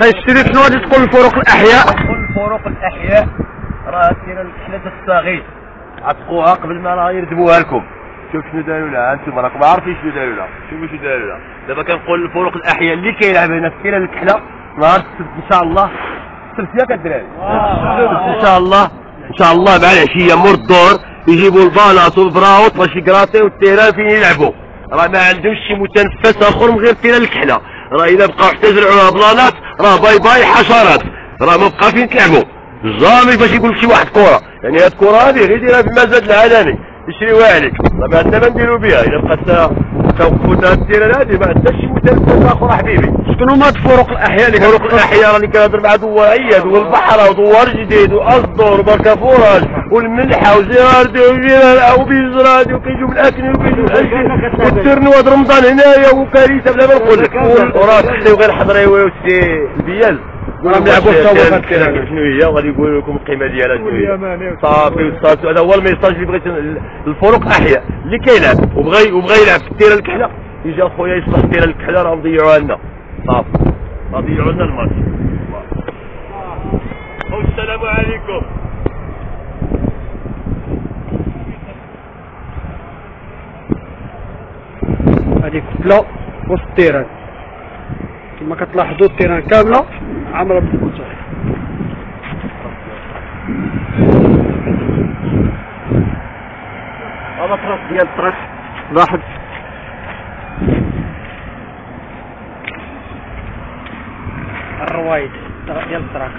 تيشتري شنو غادي تقول الفروق الأحياء؟ كل فروق الأحياء. راه كاينة الكحله الصغير. عتقوها قبل ما راه يردموها لكم. شوف شنو داروا لها. أنتم راكم عارفين شنو داروا لها. شوفوا شنو داروا لها. دابا كنقول الفروق الأحياء اللي كيلعب هنا كاينة الكحلة. نهار السبت إن شاء الله. السبت ياك الدراري إن شاء الله. إن شاء الله مع العشيه مور الدور. يجيبوا البلاط والبراوط باش يقراطيو التيران فين يلعبوا. راه ما عندهمش شي متنفس آخر من غير تيران الكحلة. راه الا بقاو حتى زرعوها بلانات راه باي باي حشرات راه ما بقى فين تلعبوا جامي باش يقول شي واحد كره يعني هاد الكره هذه غير ديرها في المزاد العالمي يشريوها عليك. ما عندنا ما نديرو بها. الا بقات توقفوا هاد التيران هذه ما عندناش شي متنفس آخر حبيبي هاد الفروق الأحياء اللي فروق الأحياء راني كنهضر مع دوار عياد والبحر ودوار جديد واصدور وبركه فراج والملحه وزياردي وجيران وبيزرادي وكيجيو من الاكل وكيجيو والترنواد رمضان هنايا وكارثة بلا ما نقول. لك وراه تحتي غير حضريوي وسي البيال شنو هي وغادي يقولوا لكم القيمة ديالها شنو هي. صافي صافي هذا هو الميساج اللي بغيت الفروق أحياء. اللي كيلعب وبغى وبغى يلعب في التيره الكحلة يجي أخويا يصلح التيره الكحلة راه مضيعوها لنا. ضيعوا لنا الماتش والسلام عليكم. هذه كتلة وسط التيران كما كتلاحظوا التيران كاملة عاملة بالكتل هذا طرف ديال الطرف لاحظ. الروايد ديال الطراك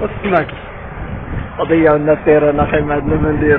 والسماك ضيعوا لنا التيران أخي ما عندنا ما نديرو